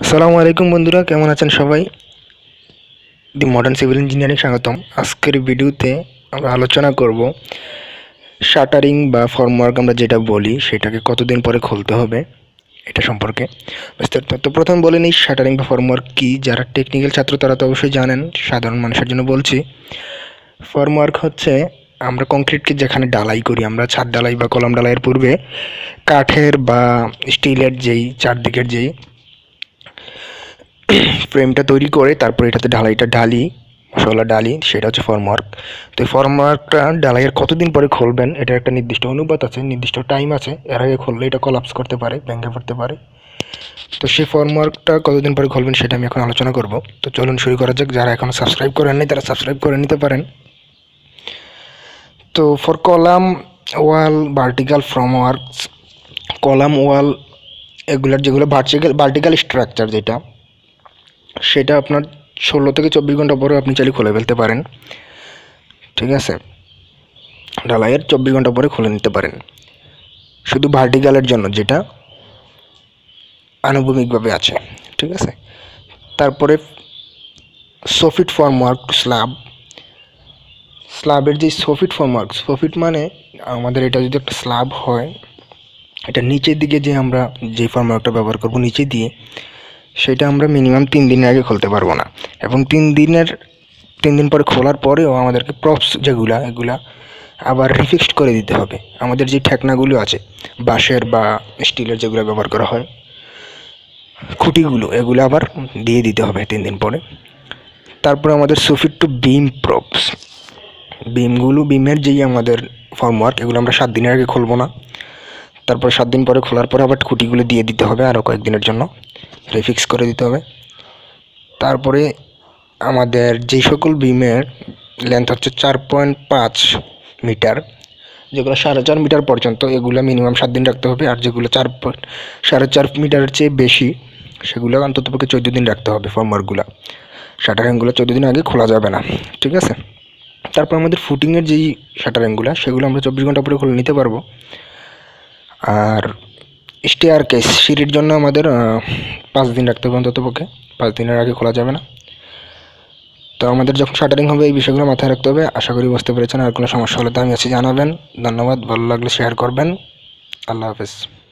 আসসালামু আলাইকুম বন্ধুরা, কেমন আছেন সবাই? দি মডার্ন সিভিল ইঞ্জিনিয়ারিং স্বাগতম। আজকের ভিডিওতে আমরা আলোচনা করব শাটারিং বা ফর্মওয়ার্ক আমরা যেটা বলি, সেটাকে কতদিন পরে খুলতে হবে, এটা সম্পর্কে। বিস্তারিত তো প্রথম বলে নিই, শাটারিং বা ফর্মওয়ার্ক কী? যারা টেকনিক্যাল ছাত্র তারা তো অবশ্যই জানেন, সাধারণ মানুষের জন্য বলছি। ফর্মওয়ার্ক হচ্ছে, আমরা কংক্রিটকে যেখানে ডালাই করি, আমরা ছাদ ডালাই বা কলম ডালাইয়ের পূর্বে, কাঠের বা স্টিলের যেই চারদিকের যেই ফ্রেমটা তৈরি করে তারপর এটাতে ঢালাইটা ঢালি, মশলা ডালি সেটা হচ্ছে ফর্মওয়ার্ক তো এই ফর্মওয়ার্কটা ডালাইয়ের কতদিন পরে খুলবেন? এটার একটা নির্দিষ্ট অনুপাত আছে, নির্দিষ্ট টাইম আছে। এর আগে খুললে এটা কলাপস করতে পারে, ভেঙে পড়তে পারে। তো সেই ফর্মওয়ার্কটা কতদিন পরে খুলবেন সেটা আমি এখন আলোচনা করব। তো চলুন শুরু করা যাক, যারা এখন সাবস্ক্রাইব করেননি তারা সাবস্ক্রাইব করে নিতে পারেন। তো for column wall vertical formworks column wall এগুলার যেগুলো ভার্টিক্যাল ভার্টিক্যাল স্ট্রাকচার যেটা সেটা আপনার ষোলো থেকে চব্বিশ ঘণ্টা পরে আপনি চাইলে খুলে ফেলতে পারেন। ঠিক আছে? ঢালাইয়ের চব্বিশ ঘণ্টা পরে খুলে নিতে পারেন। শুধু ভার্টিক্যালের জন্য যেটা আনুভূমিকভাবে আছে। ঠিক আছে? তারপরে সোফিট ফর্মওয়ার্ক স্ল্যাব স্ল্যাবের যে সোফিট ফর্মওয়ার্ক সোফিট মানে আমাদের এটা যদি একটা স্ল্যাব হয়, এটা নিচের দিকে যে আমরা যে ফর্মওয়ার্কটা ব্যবহার করব, নিচে দিয়ে সেটা আমরা মিনিমাম তিন দিনের আগে খুলতে পারব না। এবং তিন দিনের, তিন দিন পরে খোলার পরেও আমাদেরকে প্রপস যেগুলা, এগুলা আবার রিফিক্সড করে দিতে হবে। আমাদের যে ঠেকনাগুলো আছে, বাঁশের বা স্টিলের যেগুলো ব্যবহার করা হয়, খুঁটিগুলো, এগুলো আবার দিয়ে দিতে হবে তিন দিন পরে। তারপরে আমাদের সুফিট টু বিম প্রপস বিমগুলো বিমের যেই আমাদের ফর্মওয়ার্ক এগুলো আমরা সাত দিনের আগে খুলবো না। তারপর সাত দিন পরে খোলার পরে আবার খুঁটিগুলো দিয়ে দিতে হবে আরও কয়েকদিনের জন্য। রিফিক্স করে দিতে হবে। তারপরে আমাদের যে সকল বিমের লেন্থ হচ্ছে চার পয়েন্ট পাঁচ মিটার যেগুলো সাড়ে চার মিটার পর্যন্ত, এগুলো মিনিমাম সাত দিন রাখতে হবে। আর যেগুলো চার সাড়ে চার মিটারের চেয়ে বেশি, সেগুলো অন্ততপক্ষে চোদ্দ দিন রাখতে হবে ফর্মারগুলো শাটারিংগুলো চোদ্দ দিন আগে খোলা যাবে না, ঠিক আছে? তারপর আমাদের ফুটিংয়ের যেই শাটারিংগুলো সেগুলো আমরা চব্বিশ ঘণ্টা পরে খুলে নিতে পারব। আর স্টেয়ার কেস সিঁড়ির জন্য আমাদের পাঁচ দিন রাখতে হবে অন্তত পক্ষে। পাঁচ দিনের আগে খোলা যাবে না। তো আমাদের যখন শাটারিং হবে, এই বিষয়গুলো মাথায় রাখতে হবে। আশা করি বুঝতে পেরেছেন। আর কোনো সমস্যা হলে তো আমি আছি। জানাবেন। ধন্যবাদ। ভালো লাগলে শেয়ার করবেন। আল্লাহ হাফেজ।